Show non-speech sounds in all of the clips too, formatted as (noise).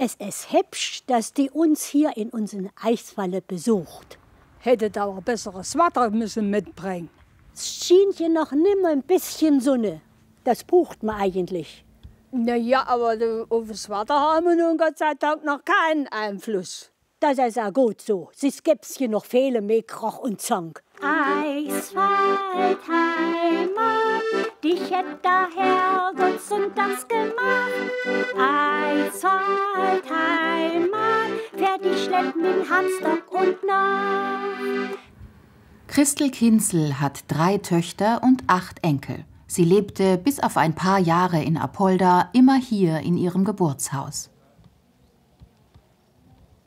Es ist hübsch, dass die uns hier in unseren Eisfalle besucht. Hätte da auch besseres Wetter müssen mitbringen. Es schien hier noch nimmer ein bisschen Sonne. Das bucht man eigentlich. Na ja, aber auf das Wetter haben wir nun Gott sei Dank noch keinen Einfluss. Das ist auch gut so. Es gibt's hier noch viele mehr Krach und Zank. Eiswald, Heimat, dich hätt der Herrgott sonntags gemacht. Eiswald, Heimat, fährt die Schlepp mit Hamstock und nach. Christel Kinzel hat drei Töchter und acht Enkel. Sie lebte bis auf ein paar Jahre in Apolda immer hier in ihrem Geburtshaus.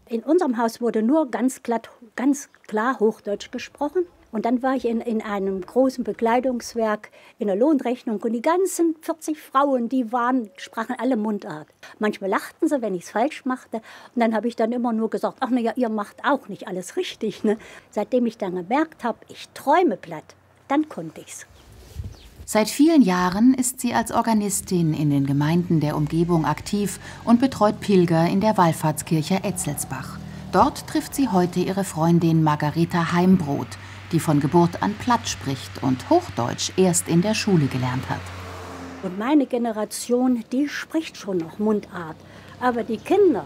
In unserem Haus wurde nur ganz, glatt, ganz klar Hochdeutsch gesprochen. Und dann war ich in, in einem großen Bekleidungswerk in der Lohnrechnung und die ganzen 40 Frauen, die waren, sprachen alle Mundart. Manchmal lachten sie, wenn ich es falsch machte. Und dann habe ich dann immer nur gesagt, ach na ja, ihr macht auch nicht alles richtig. Ne? Seitdem ich dann gemerkt habe, ich träume platt, dann konnte ich es. Seit vielen Jahren ist sie als Organistin in den Gemeinden der Umgebung aktiv und betreut Pilger in der Wallfahrtskirche Etzelsbach. Dort trifft sie heute ihre Freundin Margareta Heimbrot, die von Geburt an platt spricht und Hochdeutsch erst in der Schule gelernt hat. Und meine Generation, die spricht schon noch Mundart. Aber die Kinder,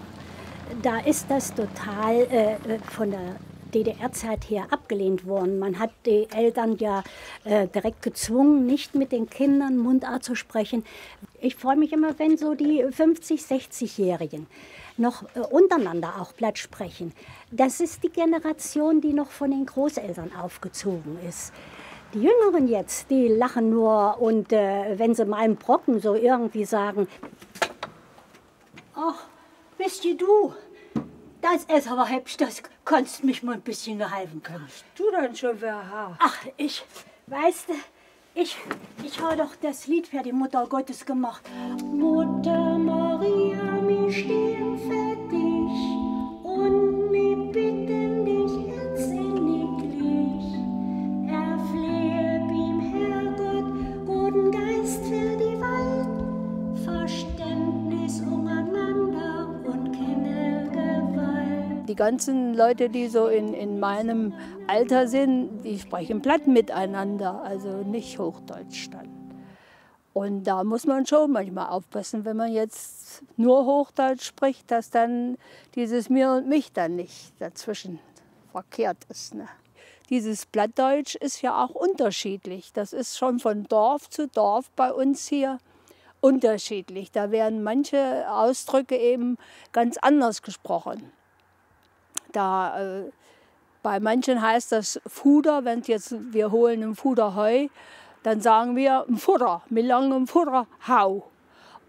da ist das total äh, äh von der DDR-Zeit her abgelehnt worden. Man hat die Eltern ja äh, direkt gezwungen, nicht mit den Kindern Mundart zu sprechen. Ich freue mich immer, wenn so die 50-, 60-Jährigen noch äh, untereinander auch platt sprechen. Das ist die Generation, die noch von den Großeltern aufgezogen ist. Die Jüngeren jetzt, die lachen nur und äh, wenn sie mal einen Brocken so irgendwie sagen, ach, bist du? Das ist aber hübsch, das kannst mich mal ein bisschen geholfen können. Du dann schon wer Ach, ich, weißt du, ich, ich habe doch das Lied für die Mutter Gottes gemacht. Mutter Maria, mir stehen Die ganzen Leute, die so in, in meinem Alter sind, die sprechen platt miteinander, also nicht Hochdeutsch dann. Und da muss man schon manchmal aufpassen, wenn man jetzt nur Hochdeutsch spricht, dass dann dieses Mir und Mich dann nicht dazwischen verkehrt ist. Ne? Dieses Plattdeutsch ist ja auch unterschiedlich. Das ist schon von Dorf zu Dorf bei uns hier unterschiedlich. Da werden manche Ausdrücke eben ganz anders gesprochen. Da, äh, bei manchen heißt das Fuder, wenn jetzt wir holen ein Fuder Heu, dann sagen wir ein Futter, mit langem Futter, hau.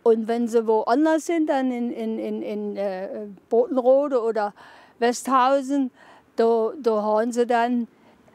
Und wenn sie woanders sind, dann in, in, in, in äh, Botenrode oder Westhausen, da, da haben sie dann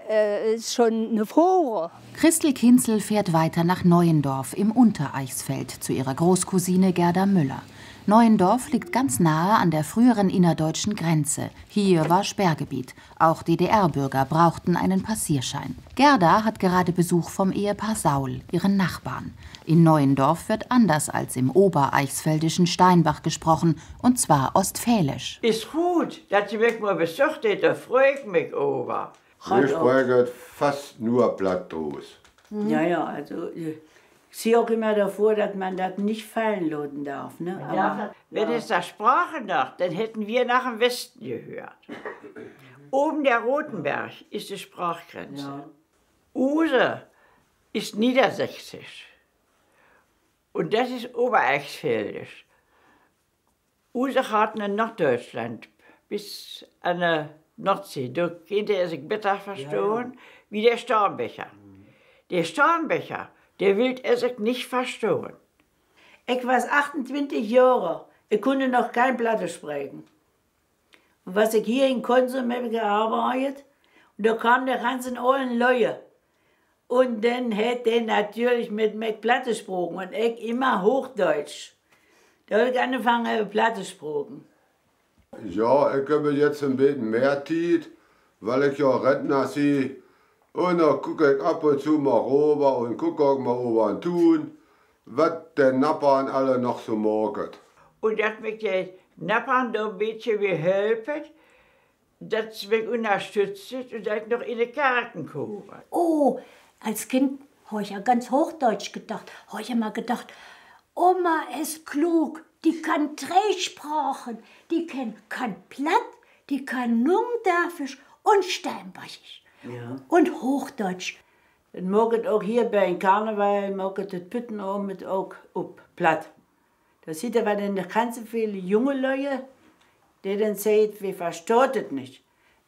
äh, schon eine Fore. Christel Kinzel fährt weiter nach Neuendorf im Untereichsfeld zu ihrer Großcousine Gerda Müller. Neuendorf liegt ganz nahe an der früheren innerdeutschen Grenze. Hier war Sperrgebiet. Auch DDR-Bürger brauchten einen Passierschein. Gerda hat gerade Besuch vom Ehepaar Saul, ihren Nachbarn. In Neuendorf wird anders als im obereichsfeldischen Steinbach gesprochen, und zwar ostfälisch. Ist gut, dass Sie mich mal besucht hat, da freue ich mich over. Wir sprechen fast nur Plattdruß. Mhm. Ja, ja, also ich sehe auch immer davor, dass man das nicht fallen lassen darf. Ne? Aber, Ja, wenn es da Sprache nach, dann hätten wir nach dem Westen gehört. (laughs) Oben der Rotenberg ist die Sprachgrenze. Ja. Use ist niedersächsisch. Und das ist obereichsfeldisch. Use hat in Norddeutschland bis an der Nordsee. Da könnte er sich besser verstehen wie der Stornbecher. Der Stornbecher, der will er sich nicht verstehen. Ich war 28 Jahre, ich konnte noch kein Platte sprechen. Und was ich hier in Konsum habe gearbeitet, und da kam der ganzen allen Leute. Und dann hat der natürlich mit mir Platte gesprochen und ich immer Hochdeutsch. Da habe ich angefangen, Platte gesprochen. Ja, ich habe jetzt ein bisschen mehr Zeit, weil ich ja Rentner sehe. Und dann gucke ich ab und zu mal rüber und gucke auch mal über den Tun, was der Nachbarn alle noch so morgen. Und dat mich die Nachbarn da ein bisschen geholfen, dass sie mich unterstützt und dass ich noch in die Karten komme. Oh, als Kind habe ich ja ganz Hochdeutsch gedacht. Habe ich immer gedacht, Oma ist klug, die kann drei Sprachen. Die kann, kann Platt, die kann Nungdafisch und Steinbachisch. Ja. Und Hochdeutsch. Das mag es auch hier bei Karneval, mag es das Pütten auch mit auch up, platt. Da sieht er, dann ganz viele junge Leute, die dann sagen, wir versteht es nicht.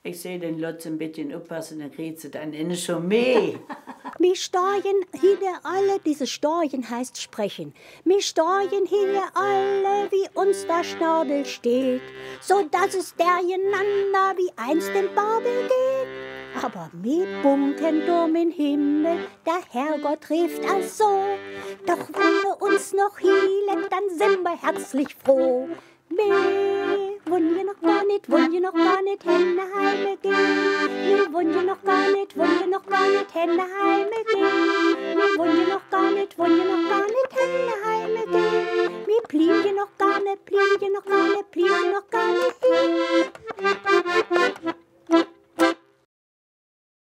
Ich sehe den Lotz ein bisschen aufpassen, dann kriegt sie dann innen schon mehr. (laughs) Mi Storchen hier alle, diese Storchen heißt sprechen. Mi Storchen hier alle, wie uns der Schnabel steht, so dass es derjeinander wie einst im Babel geht. Aber mi bunken dumm im Himmel, der Herrgott rieft also. Doch wenn wir uns noch hielen, dann sind wir herzlich froh. Me wollen wir noch gar nicht, wollen wir noch gar nicht Hände heime gehen. Wir wollen wir noch gar nicht, wollen wir noch gar nicht Hände heime